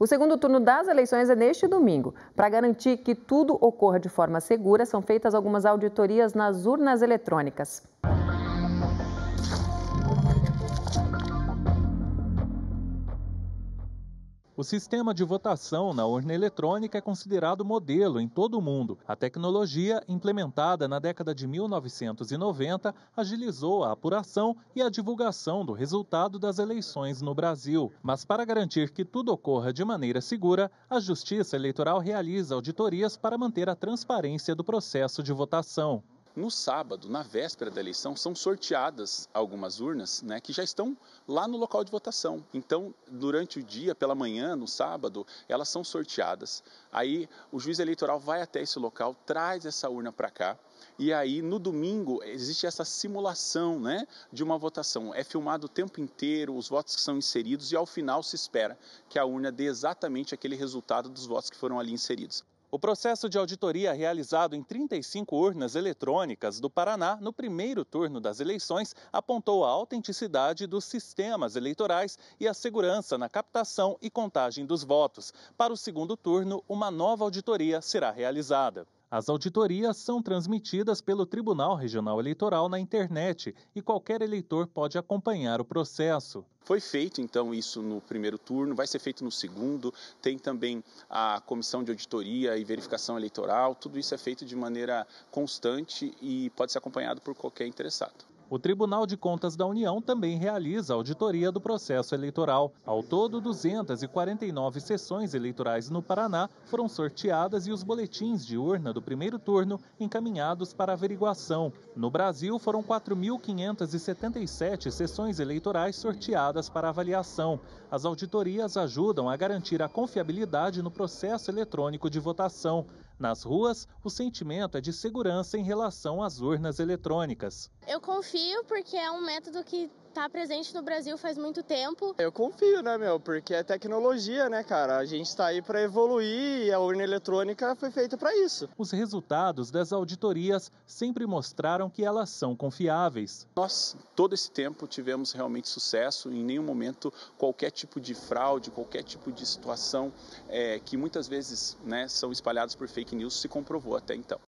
O segundo turno das eleições é neste domingo. Para garantir que tudo ocorra de forma segura, são feitas algumas auditorias nas urnas eletrônicas. O sistema de votação na urna eletrônica é considerado modelo em todo o mundo. A tecnologia, implementada na década de 1990, agilizou a apuração e a divulgação do resultado das eleições no Brasil. Mas para garantir que tudo ocorra de maneira segura, a Justiça Eleitoral realiza auditorias para manter a transparência do processo de votação. No sábado, na véspera da eleição, são sorteadas algumas urnas né, que já estão lá no local de votação. Então, durante o dia, pela manhã, no sábado, elas são sorteadas. Aí o juiz eleitoral vai até esse local, traz essa urna para cá. E aí, no domingo, existe essa simulação né, de uma votação. É filmado o tempo inteiro, os votos que são inseridos, e ao final se espera que a urna dê exatamente aquele resultado dos votos que foram ali inseridos. O processo de auditoria realizado em 35 urnas eletrônicas do Paraná no primeiro turno das eleições apontou a autenticidade dos sistemas eleitorais e a segurança na captação e contagem dos votos. Para o segundo turno, uma nova auditoria será realizada. As auditorias são transmitidas pelo Tribunal Regional Eleitoral na internet e qualquer eleitor pode acompanhar o processo. Foi feito então isso no primeiro turno, vai ser feito no segundo, tem também a comissão de auditoria e verificação eleitoral, tudo isso é feito de maneira constante e pode ser acompanhado por qualquer interessado. O Tribunal de Contas da União também realiza auditoria do processo eleitoral. Ao todo, 249 sessões eleitorais no Paraná foram sorteadas e os boletins de urna do primeiro turno encaminhados para averiguação. No Brasil, foram 4.577 sessões eleitorais sorteadas para avaliação. As auditorias ajudam a garantir a confiabilidade no processo eletrônico de votação. Nas ruas, o sentimento é de segurança em relação às urnas eletrônicas. Eu confio porque é um método que está presente no Brasil faz muito tempo. Eu confio, né, meu? Porque é tecnologia, né, cara? A gente está aí para evoluir e a urna eletrônica foi feita para isso. Os resultados das auditorias sempre mostraram que elas são confiáveis. Nós, todo esse tempo, tivemos realmente sucesso. Em nenhum momento, qualquer tipo de fraude, qualquer tipo de situação é, que muitas vezes né, são espalhadas por fake news se comprovou até então.